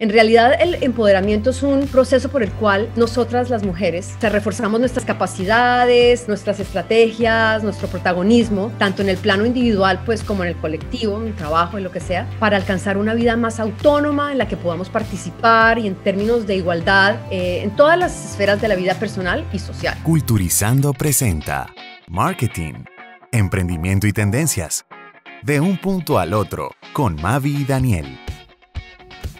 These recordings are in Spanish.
En realidad el empoderamiento es un proceso por el cual nosotras las mujeres reforzamos nuestras capacidades, nuestras estrategias, nuestro protagonismo, tanto en el plano individual pues como en el colectivo, en el trabajo, en lo que sea, para alcanzar una vida más autónoma en la que podamos participar y en términos de igualdad eh, en todas las esferas de la vida personal y social. Culturizando presenta Marketing, Emprendimiento y Tendencias. De un punto al otro, con Mavi y Daniel.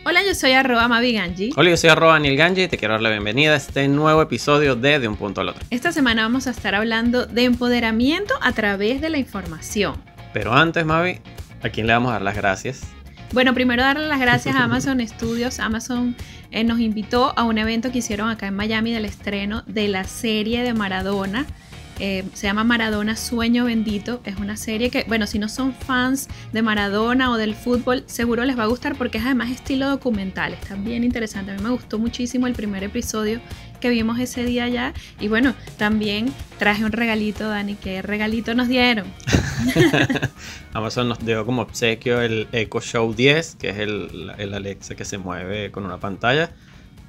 Hola, yo soy arroba Mavi Ganji. Hola, yo soy arroba Daniel Ganji y te quiero dar la bienvenida a este nuevo episodio de De un punto al otro. Esta semana vamos a estar hablando de empoderamiento a través de la información. Pero antes, Mavi, ¿a quién le vamos a dar las gracias? Bueno, primero darle las gracias a Amazon Studios. Amazon eh, nos invitó a un evento que hicieron acá en Miami del estreno de la serie de Maradona eh, se llama Maradona Sueño Bendito. Es una serie que, bueno, si no son fans de Maradona o del fútbol, seguro les va a gustar porque es además estilo documental. Está bien interesante. A mí me gustó muchísimo el primer episodio que vimos ese día ya. Y bueno, también traje un regalito, Dani. ¿Qué regalito nos dieron? Amazon nos dio como obsequio el Echo Show 10, que es el, el Alexa que se mueve con una pantalla.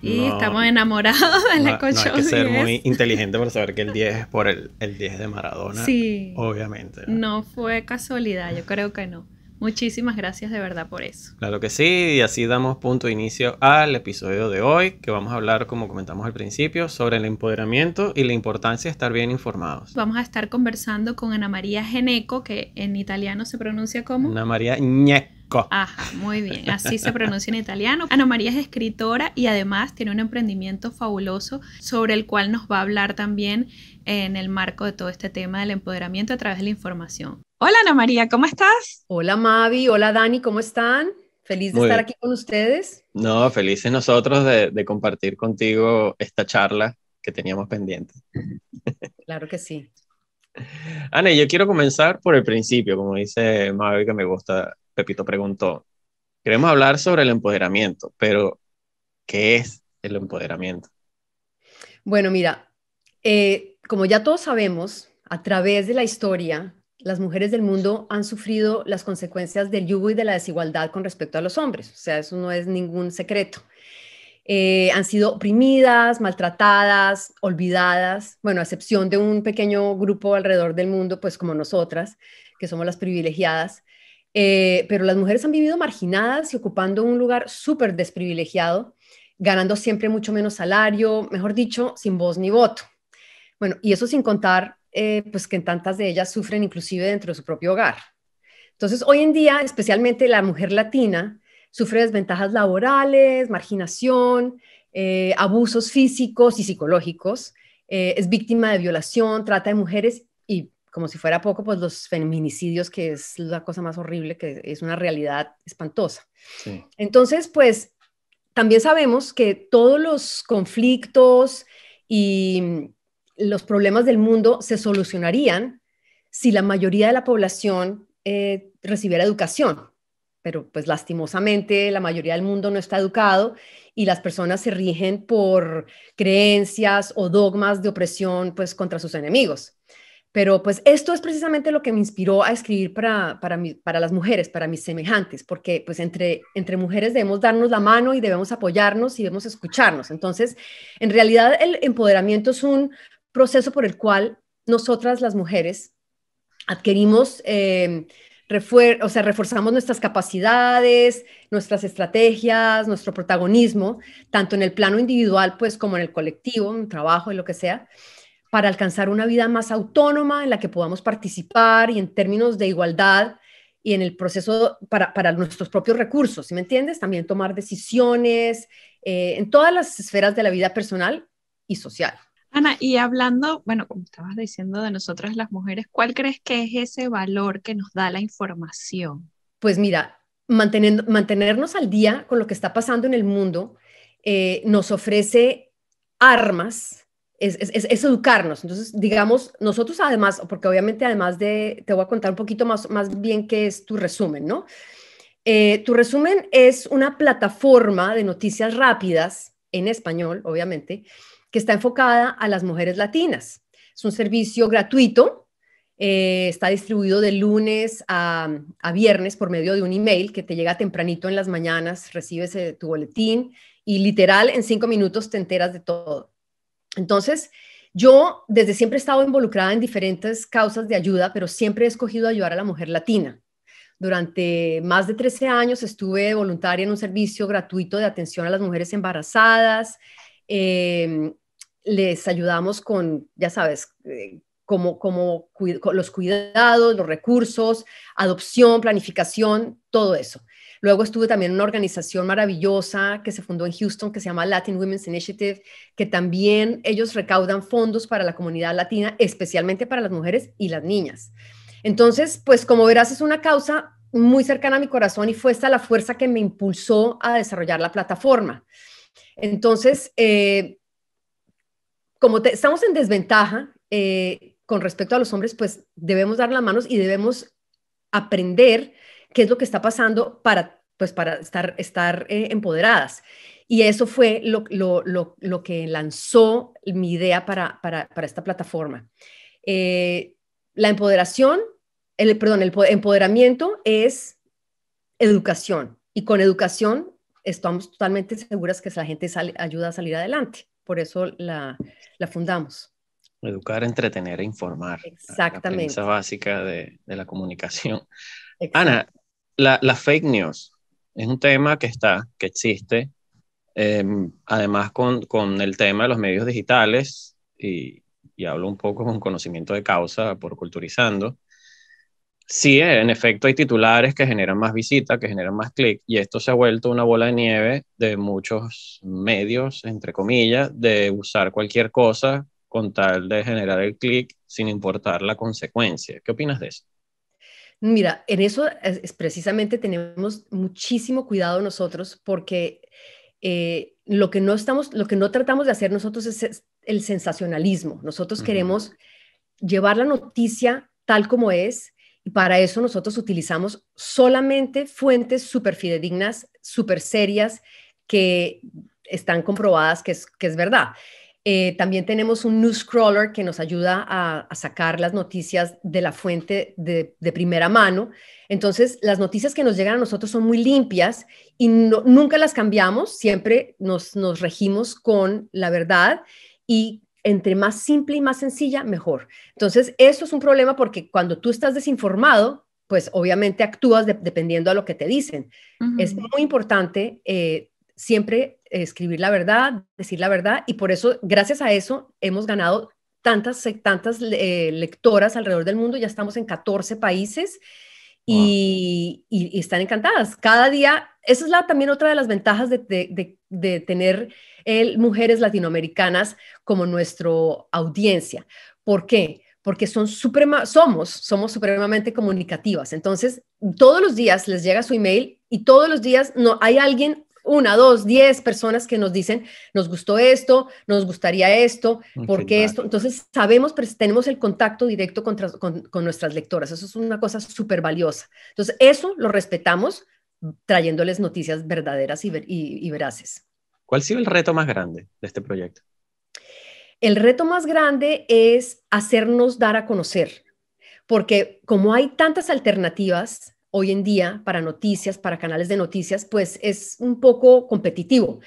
Y estamos enamorados de la no, no hay que ser muy inteligente para saber que el 10 es por el, el 10 de Maradona. Sí. Obviamente. ¿no? fue casualidad, yo creo que no. Muchísimas gracias de verdad por eso. Claro que sí, y así damos punto de inicio al episodio de hoy, que vamos a hablar, como comentamos al principio, sobre el empoderamiento y la importancia de estar bien informados. Vamos a estar conversando con Ana María Geneco, que en italiano se pronuncia como... Ana María Ñeco. Ajá, muy bien, así se pronuncia en italiano. Ana María es escritora y además tiene un emprendimiento fabuloso sobre el cual nos va a hablar también en el marco de todo este tema del empoderamiento a través de la información. Hola Ana María, ¿cómo estás? Hola Mavi, hola Dani, ¿cómo están? Feliz de estar aquí con ustedes. No, felices nosotros de, de compartir contigo esta charla que teníamos pendiente. Claro que sí. Ana, yo quiero comenzar por el principio, como dice Mavi, que me gusta Pepito preguntó, queremos hablar sobre el empoderamiento, pero ¿qué es el empoderamiento? Bueno, mira, eh, como ya todos sabemos, a través de la historia, las mujeres del mundo han sufrido las consecuencias del yugo y de la desigualdad con respecto a los hombres. O sea, eso no es ningún secreto. Eh, han sido oprimidas, maltratadas, olvidadas, bueno, a excepción de un pequeño grupo alrededor del mundo, pues como nosotras, que somos las privilegiadas. Eh, pero las mujeres han vivido marginadas y ocupando un lugar súper desprivilegiado, ganando siempre mucho menos salario, mejor dicho, sin voz ni voto. Bueno, y eso sin contar, eh, pues que tantas de ellas sufren inclusive dentro de su propio hogar. Entonces, hoy en día, especialmente la mujer latina, sufre desventajas laborales, marginación, eh, abusos físicos y psicológicos, es víctima de violación, trata de mujeres como si fuera poco, pues los feminicidios, que es la cosa más horrible, que es una realidad espantosa. Entonces, pues también sabemos que todos los conflictos y los problemas del mundo se solucionarían si la mayoría de la población eh, recibiera educación. Pero pues lastimosamente la mayoría del mundo no está educado y las personas se rigen por creencias o dogmas de opresión pues contra sus enemigos. Pero pues esto es precisamente lo que me inspiró a escribir para, para, para las mujeres, para mis semejantes, porque pues entre, entre mujeres debemos darnos la mano y debemos apoyarnos y debemos escucharnos. Entonces, en realidad el empoderamiento es un proceso por el cual nosotras las mujeres adquirimos, eh, o sea, reforzamos nuestras capacidades, nuestras estrategias, nuestro protagonismo, tanto en el plano individual pues como en el colectivo, en trabajo y lo que sea para alcanzar una vida más autónoma en la que podamos participar y en términos de igualdad y en el proceso para, para nuestros propios recursos, ¿sí me entiendes? También tomar decisiones eh, en todas las esferas de la vida personal y social. Ana, y hablando, bueno, como estabas diciendo de nosotras las mujeres, ¿cuál crees que es ese valor que nos da la información? Pues mira, mantenernos al día con lo que está pasando en el mundo eh, nos ofrece armas es, educarnos. Entonces, digamos, nosotros además, porque obviamente además de, te voy a contar un poquito más, más bien qué es tu resumen, ¿no? Eh, tu resumen es una plataforma de noticias rápidas en español, obviamente, que está enfocada a las mujeres latinas. Es un servicio gratuito Eh, está distribuido de lunes a, viernes por medio de un email que te llega tempranito en las mañanas, recibes eh, tu boletín y literal en cinco minutos te enteras de todo. Entonces, yo desde siempre he estado involucrada en diferentes causas de ayuda, pero siempre he escogido ayudar a la mujer latina. Durante más de 13 años estuve voluntaria en un servicio gratuito de atención a las mujeres embarazadas. Em, les ayudamos con, ya sabes, eh, como, como los cuidados, los recursos, adopción, planificación, todo eso. Luego estuve también en una organización maravillosa que se fundó en Houston que se llama Latin Women's Initiative, que también ellos recaudan fondos para la comunidad latina, especialmente para las mujeres y las niñas. Entonces, pues como verás, es una causa muy cercana a mi corazón y fue esta la fuerza que me impulsó a desarrollar la plataforma. Entonces, eh, como estamos en desventaja eh, con respecto a los hombres, pues debemos dar las manos y debemos aprender qué es lo que está pasando para, pues, para estar, estar eh, empoderadas. Y eso fue lo, lo, lo, lo, que lanzó mi idea para, para, para esta plataforma. la empoderación el, perdón, el empoderamiento es educación y con educación estamos totalmente seguras que la gente ayuda a salir adelante. Por eso la, fundamos. Educar, entretener e informar. Exactamente. La básica de, la comunicación. Ana, la, fake news es un tema que está, que existe, em, además con, el tema de los medios digitales, y, y hablo un poco con conocimiento de causa por culturizando, Sí, en efecto hay titulares que generan más visitas, que generan más clic, y esto se ha vuelto una bola de nieve de muchos medios, entre comillas, de usar cualquier cosa con tal de generar el clic sin importar la consecuencia. ¿Qué opinas de eso? Mira, en eso es, precisamente tenemos muchísimo cuidado nosotros porque eh, lo que no estamos, lo que no tratamos de hacer nosotros es, el sensacionalismo. Nosotros queremos llevar la noticia tal como es y para eso nosotros utilizamos solamente fuentes súper fidedignas, súper serias, que están comprobadas que es, que es verdad. Eh, también tenemos un news crawler que nos ayuda a, sacar las noticias de la fuente de, primera mano. Entonces, las noticias que nos llegan a nosotros son muy limpias y nunca las cambiamos, siempre nos, nos regimos con la verdad y entre más simple y más sencilla, mejor. Entonces, eso es un problema porque cuando tú estás desinformado, pues obviamente actúas dependiendo a lo que te dicen. Es muy importante eh, siempre escribir la verdad, decir la verdad, y por eso, gracias a eso, hemos ganado tantas, tantas eh, lectoras alrededor del mundo, ya estamos en 14 países y, están encantadas. Cada día, esa es la, también otra de las ventajas de, tener mujeres latinoamericanas como nuestra audiencia. ¿Por qué? Porque son suprema, somos, somos supremamente comunicativas. Entonces, todos los días les llega su email y todos los días no, hay alguien una, dos, diez personas que nos dicen, nos gustó esto, nos gustaría esto, ¿por qué esto? Entonces sabemos, tenemos el contacto directo con, con, nuestras lectoras. Eso es una cosa súper valiosa. Entonces eso lo respetamos trayéndoles noticias verdaderas y, y, veraces. ¿Cuál ha sido el reto más grande de este proyecto? El reto más grande es hacernos dar a conocer, porque como hay tantas alternativas, hoy en día para noticias, para canales de noticias, pues es un poco competitivo.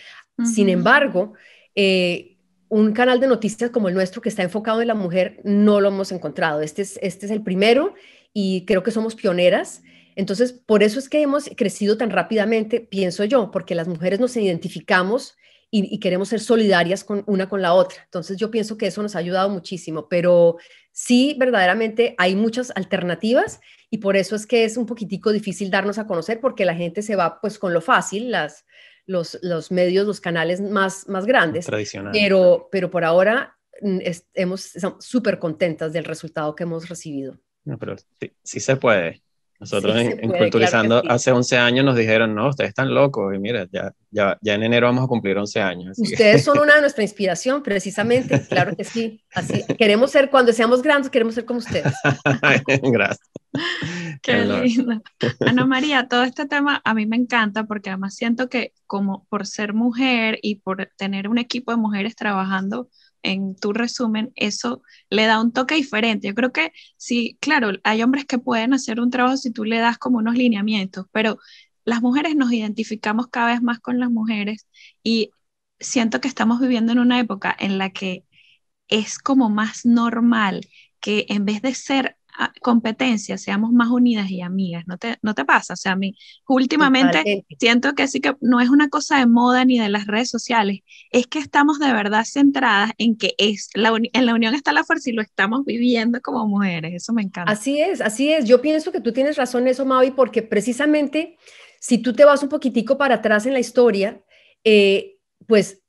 Sin embargo, eh, un canal de noticias como el nuestro que está enfocado en la mujer no lo hemos encontrado. Este es, este es el primero y creo que somos pioneras. Entonces, por eso es que hemos crecido tan rápidamente, pienso yo, porque las mujeres nos identificamos y, queremos ser solidarias con una con la otra. Entonces, yo pienso que eso nos ha ayudado muchísimo, pero sí, verdaderamente hay muchas alternativas y por eso es que es un poquitico difícil darnos a conocer porque la gente se va pues con lo fácil, las, los, los medios, los canales más, más grandes. Tradicionales. Pero, pero por ahora mm, hemos, estamos súper contentas del resultado que hemos recibido. No, pero sí, sí se puede. Nosotros en, Culturizando hace 11 años nos dijeron, no, ustedes están locos y mira, ya, ya, ya en enero vamos a cumplir 11 años. Ustedes son una de nuestra inspiración, precisamente, claro que sí. Así, queremos ser, cuando seamos grandes, queremos ser como ustedes. Gracias. Qué lindo. Ana María, todo este tema a mí me encanta porque además siento que como por ser mujer y por tener un equipo de mujeres trabajando en tu resumen, eso le da un toque diferente. Yo creo que sí, claro, hay hombres que pueden hacer un trabajo si tú le das como unos lineamientos, pero las mujeres nos identificamos cada vez más con las mujeres y siento que estamos viviendo en una época en la que es como más normal que en vez de ser competencia, seamos más unidas y amigas, ¿no te, no te pasa? O sea, a mí últimamente siento que sí que no es una cosa de moda ni de las redes sociales, es que estamos de verdad centradas en que es la en la unión está la fuerza y lo estamos viviendo como mujeres, eso me encanta. Así es, así es, yo pienso que tú tienes razón en eso, Mavi, porque precisamente si tú te vas un poquitico para atrás en la historia, eh, pues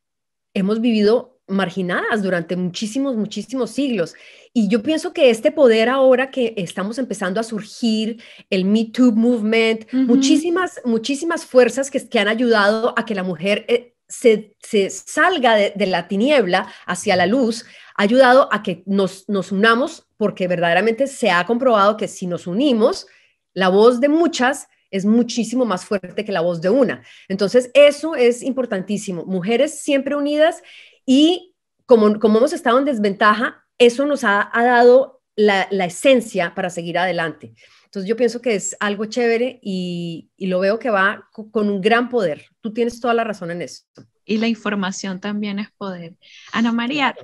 hemos vivido marginadas durante muchísimos, muchísimos siglos. Y yo pienso que este poder ahora que estamos empezando a surgir, el Me Too Movement, muchísimas, muchísimas fuerzas que, que, han ayudado a que la mujer eh, se, se, salga de, de, la tiniebla hacia la luz, ha ayudado a que nos, nos unamos, porque verdaderamente se ha comprobado que si nos unimos, la voz de muchas es muchísimo más fuerte que la voz de una. Entonces, eso es importantísimo. Mujeres siempre unidas y como, como hemos estado en desventaja, eso nos ha, dado la, esencia para seguir adelante. Entonces, yo pienso que es algo chévere y, lo veo que va con un gran poder. Tú tienes toda la razón en eso. Y la información también es poder. Ana María,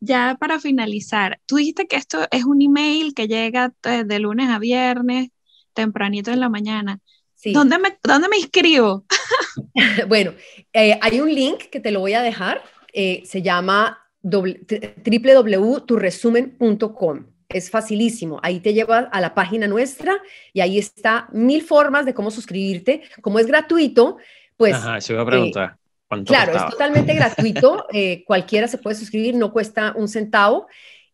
ya para finalizar, tú dijiste que esto es un email que llega de lunes a viernes, tempranito en la mañana. ¿Dónde, me, ¿Dónde me inscribo? bueno, eh, hay un link que te lo voy a dejar. Eh, se llama www.turesumen.com. Es facilísimo. Ahí te lleva a la página nuestra y ahí está mil formas de cómo suscribirte. Como es gratuito, pues... Ajá, se iba a preguntar. Eh, claro, es totalmente gratuito. cualquiera se puede suscribir, no cuesta un centavo.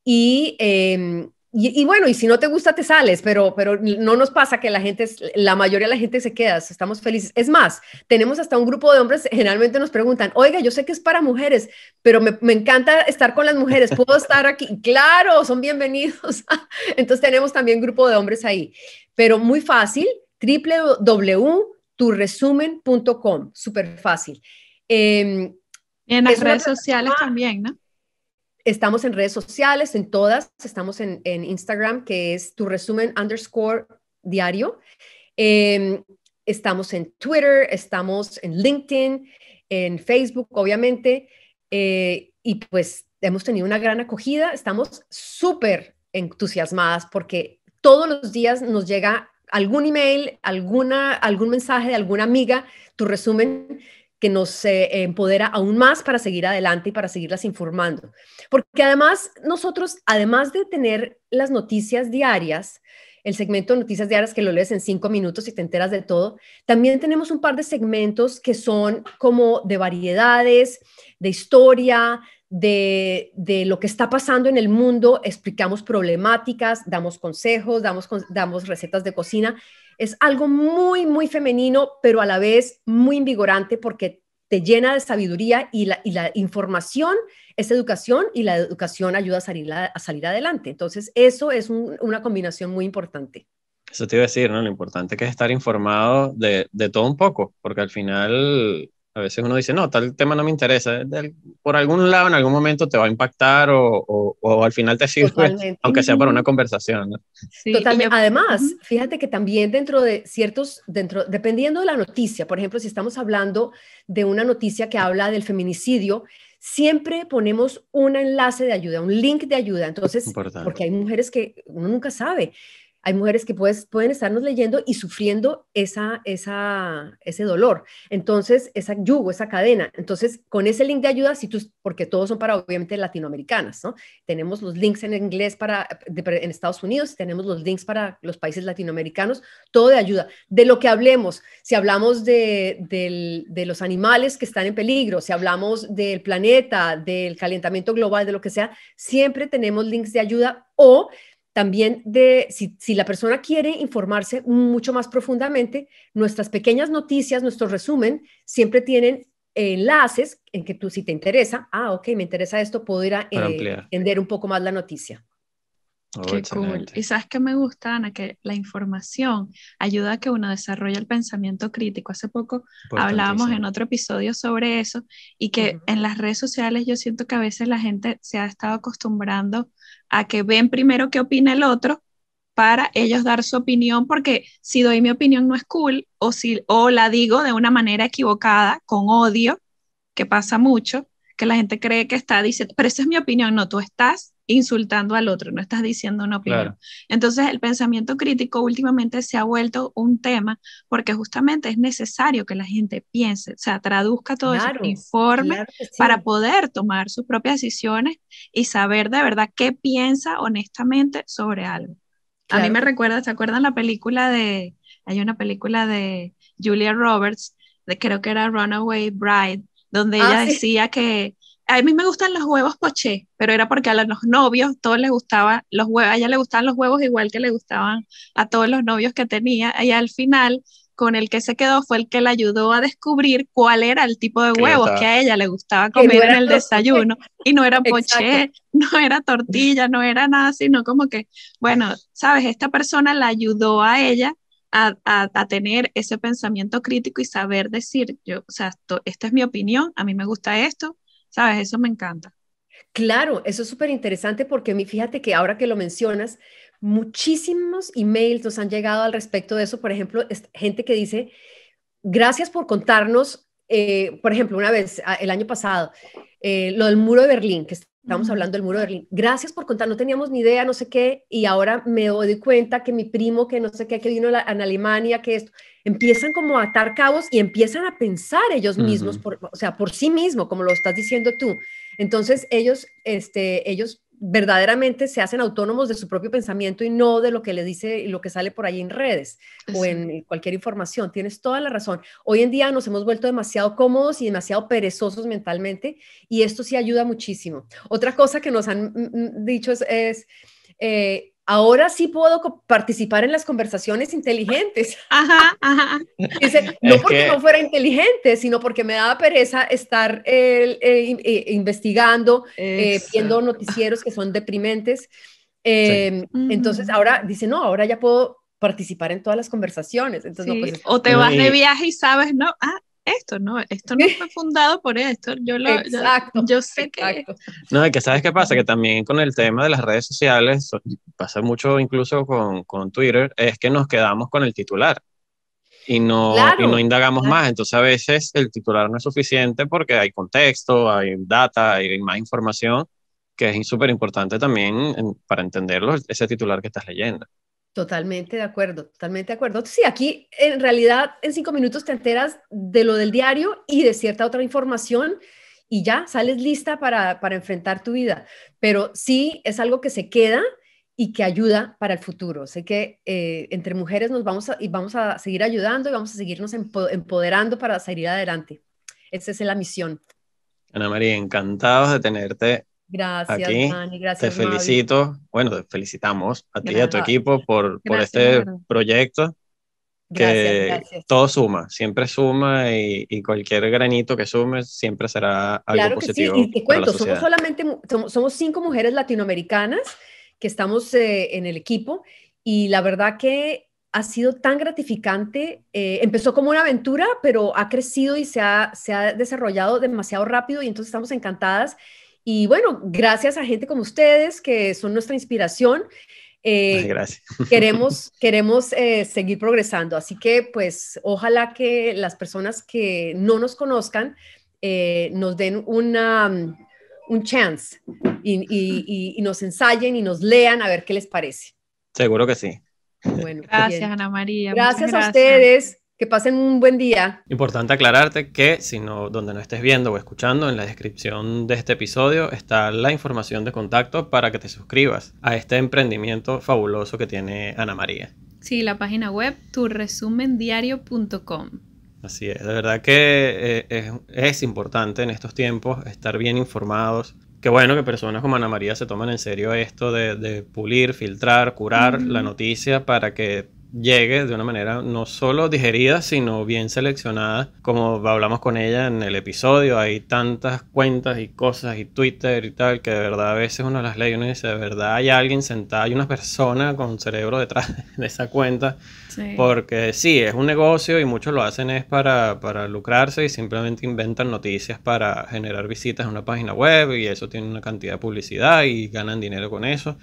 Y em, y, bueno, y si no te gusta, te sales, pero, pero no nos pasa que la gente, la mayoría de la gente se queda, estamos felices. Es más, tenemos hasta un grupo de hombres, generalmente nos preguntan, oiga, yo sé que es para mujeres, pero me, me encanta estar con las mujeres, ¿puedo estar aquí? Claro, son bienvenidos. Entonces tenemos también grupo de hombres ahí, pero muy fácil, www.turesumen.com, súper fácil. Em, en las redes sociales también, ¿no? Estamos en redes sociales, en todas. Estamos en, Instagram, que es tu resumen underscore diario. Em, estamos en Twitter, estamos en LinkedIn, en Facebook, obviamente. Eh, y pues hemos tenido una gran acogida. Estamos súper entusiasmadas porque todos los días nos llega algún email, alguna, algún mensaje de alguna amiga, tu resumen que nos eh, empodera aún más para seguir adelante y para seguirlas informando. Porque además, nosotros, además de tener las noticias diarias, el segmento de noticias diarias que lo lees en cinco minutos y te enteras de todo, también tenemos un par de segmentos que son como de variedades, de historia, de, de, lo que está pasando en el mundo, explicamos problemáticas, damos consejos, damos, damos recetas de cocina es algo muy, muy femenino, pero a la vez muy invigorante porque te llena de sabiduría y la, y la información es educación y la educación ayuda a salir, a, salir adelante. Entonces, eso es una combinación muy importante. Eso te iba a decir, ¿no? Lo importante que es estar informado de, de todo un poco, porque al final a veces uno dice, no, tal tema no me interesa. por algún lado, en algún momento te va a impactar o, o, al final te sirve, aunque sea para una conversación. Totalmente. Además, fíjate que también dentro de ciertos, dentro, dependiendo de la noticia, por ejemplo, si estamos hablando de una noticia que habla del feminicidio, siempre ponemos un enlace de ayuda, un link de ayuda. Entonces, porque hay mujeres que uno nunca sabe hay mujeres que puedes, pueden estarnos leyendo y sufriendo esa, esa, ese dolor. Entonces, esa yugo, esa cadena. Entonces, con ese link de ayuda, si tú, porque todos son para obviamente latinoamericanas, ¿no? Tenemos los links en inglés para en Estados Unidos, tenemos los links para los países latinoamericanos, todo de ayuda. De lo que hablemos, si hablamos de, de los animales que están en peligro, si hablamos del planeta, del calentamiento global, de lo que sea, siempre tenemos links de ayuda o también de si, la persona quiere informarse mucho más profundamente, nuestras pequeñas noticias, nuestro resumen, siempre tienen enlaces en que tú si te interesa, ah, ok, me interesa esto, puedo ir a eh, entender un poco más la noticia. Oh, Qué cool. Y sabes que me gusta, Ana, que la información ayuda a que uno desarrolle el pensamiento crítico. Hace poco hablábamos en otro episodio sobre eso y que en las redes sociales yo siento que a veces la gente se ha estado acostumbrando a que ven primero qué opina el otro para ellos dar su opinión, porque si doy mi opinión no es cool o, si, o la digo de una manera equivocada, con odio, que pasa mucho, que la gente cree que está diciendo, pero esa es mi opinión, no, tú estás insultando al otro, no estás diciendo una opinión. Claro. Entonces, el pensamiento crítico últimamente se ha vuelto un tema porque justamente es necesario que la gente piense, o sea, traduzca todo Claro, eso, informe Claro que sí. para poder tomar sus propias decisiones y saber de verdad qué piensa honestamente sobre algo. A mí me recuerda, ¿se acuerdan la película de, hay una película de Julia Roberts, de creo que era Runaway Bride, donde Ah, ella sí. decía que a mí me gustan los huevos poché, pero era porque a los novios todos les gustaban los huevos, a ella le gustaban los huevos igual que le gustaban a todos los novios que tenía, y al final con el que se quedó fue el que le ayudó a descubrir cuál era el tipo de huevos que a ella le gustaba no comer en el desayuno, y no era Exacto. poché, no era tortilla, no era nada, sino como que, bueno, sabes, esta persona la ayudó a ella a, a- a tener ese pensamiento crítico y saber decir, yo, o sea, esto- esta es mi opinión, a mí me gusta esto, sabes, eso me encanta. Claro, eso es súper interesante porque fíjate que ahora que lo mencionas, muchísimos emails nos han llegado al respecto de eso. Por ejemplo, gente que dice, gracias por contarnos, eh, por ejemplo, una vez, el año pasado, eh, lo del muro de Berlín, que estamos hablando del muro de Berlín. Gracias por contar, no teníamos ni idea, no sé qué, y ahora me doy cuenta que mi primo, que no sé qué, que vino la- en Alemania, que esto, empiezan como a atar cabos y empiezan a pensar ellos mismos, por, o sea, por sí mismo, como lo estás diciendo tú. Entonces ellos, este, ellos verdaderamente se hacen autónomos de su propio pensamiento y no de lo que le dice y lo que sale por ahí en redes o en cualquier información. Tienes toda la razón. Hoy en día nos hemos vuelto demasiado cómodos y demasiado perezosos mentalmente y esto sí ayuda muchísimo. Otra cosa que nos han mm, mm, dicho es, es, eh, ahora sí puedo participar en las conversaciones inteligentes. Ajá, ajá. Dice, no Es porque que- no fuera inteligente, sino porque me daba pereza estar eh, eh, in- investigando, eh, viendo noticieros que son deprimentes. Eh, Entonces ahora dice, no, ahora ya puedo participar en todas las conversaciones. Entonces, no, pues, O te vas de viaje y sabes, no, ah, esto no, esto no fue fundado por esto, yo lo, yo- Exacto, yo, sé que exacto. No, y que sabes qué pasa, que también con el tema de las redes sociales, so- pasa mucho incluso con, con Twitter, es que nos quedamos con el titular y no, Claro, y no indagamos claro. más. Entonces a veces el titular no es suficiente porque hay contexto, hay data, hay más información, que es súper importante también en- para entenderlo, ese titular que estás leyendo. Totalmente de acuerdo, totalmente de acuerdo. Sí, aquí en realidad en cinco minutos te enteras de lo del diario y de cierta otra información y ya sales lista para, para enfrentar tu vida. Pero sí es algo que se queda y que ayuda para el futuro. Sé que eh, entre mujeres nos vamos a, y vamos a seguir ayudando y vamos a seguirnos empo- empoderando para salir adelante. Esa es la misión. Ana María, encantados de tenerte. Gracias, Aquí. Te Gracias, Mavi. felicito, bueno, te felicitamos a ti y a tu Gracias. equipo por, por Gracias, este Eduardo. proyecto. Gracias, que gracias. todo suma, siempre suma y, y cualquier granito que sume siempre será algo Claro que sí, positivo y te cuento, somos solamente, somos, somos cinco mujeres latinoamericanas que estamos eh, en el equipo y la verdad que ha sido tan gratificante. eh, empezó como una aventura, pero ha crecido y se ha, se ha desarrollado demasiado rápido y entonces estamos encantadas. Y bueno, gracias a gente como ustedes que son nuestra inspiración. eh, gracias. queremos, queremos eh, seguir progresando. Así que, pues, ojalá que las personas que no nos conozcan eh, nos den una, um, un chance y, y- y- y nos ensayen y nos lean a ver qué les parece. Seguro que sí. Bueno, Gracias, bien. Ana María. muchas Gracias a ustedes. Que pasen un buen día. Importante aclararte que si no, donde no estés viendo o escuchando, en la descripción de este episodio está la información de contacto para que te suscribas a este emprendimiento fabuloso que tiene Ana María. Sí, la página web turesumendiario.com. Así es, de verdad que eh, es, es importante en estos tiempos estar bien informados. Qué bueno que personas como Ana María se toman en serio esto de, de pulir, filtrar, curar la noticia para que llegue de una manera no solo digerida, sino bien seleccionada, como hablamos con ella en el episodio. Hay tantas cuentas y cosas y Twitter y tal, que de verdad a veces uno las lee y uno dice, de verdad hay alguien sentado, hay una persona con cerebro detrás de esa cuenta. Porque sí, es un negocio y muchos lo hacen es para, para lucrarse y simplemente inventan noticias para generar visitas a una página web y eso tiene una cantidad de publicidad y ganan dinero con eso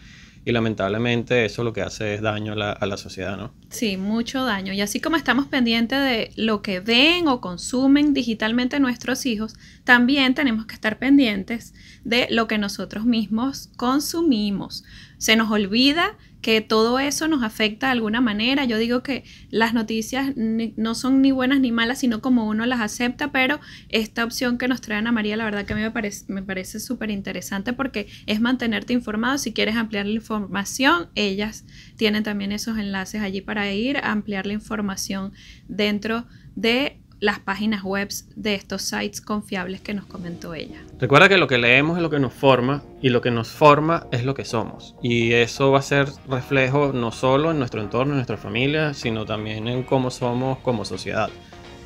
y lamentablemente eso lo que hace es daño a la, sociedad, ¿no? Sí, mucho daño. Y así como estamos pendientes de lo que ven o consumen digitalmente nuestros hijos, también tenemos que estar pendientes de lo que nosotros mismos consumimos. Se nos olvida que todo eso nos afecta de alguna manera. Yo digo que las noticias no son ni buenas ni malas, sino como uno las acepta, pero esta opción que nos trae Ana María, la verdad que a mí me parece me parece súper interesante porque es mantenerte informado. Si quieres ampliar la información, ellas tienen también esos enlaces allí para ir a ampliar la información dentro de las páginas web de estos sites confiables que nos comentó ella. Recuerda que lo que leemos es lo que nos forma y lo que nos forma es lo que somos. Y eso va a ser reflejo no solo en nuestro entorno, en nuestra familia, sino también en cómo somos como sociedad.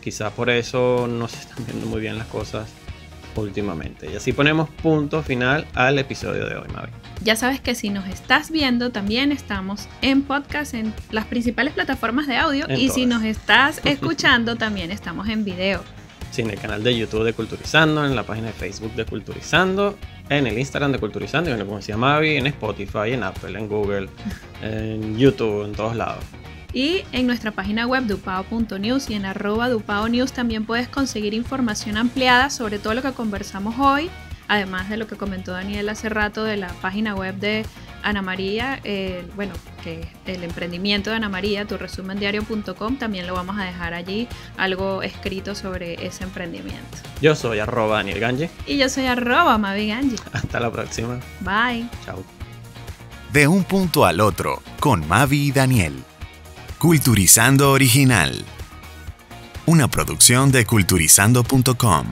Quizás por eso no se están viendo muy bien las cosas últimamente. Y así ponemos punto final al episodio de hoy, Mavi. Ya sabes que si nos estás viendo, también estamos en podcast en las principales plataformas de audio. y si nos estás escuchando, también estamos en video. Sí, en el canal de YouTube de Culturizando, en la página de Facebook de Culturizando, en el Instagram de Culturizando, y como decía Mavi, en Spotify, en Apple, en Google, en YouTube, en todos lados. Y en nuestra página web dupao.news y en arroba dupao news también puedes conseguir información ampliada sobre todo lo que conversamos hoy, además de lo que comentó Daniel hace rato de la página web de Ana María, bueno, que el emprendimiento de Ana María, tu resumen diario.com, también lo vamos a dejar allí, algo escrito sobre ese emprendimiento. Yo soy arroba Daniel Ganji. Y yo soy arroba Mavi Ganji. Hasta la próxima. Bye. Chao. De un punto al otro, con Mavi y Daniel. Culturizando Original. Una producción de culturizando.com.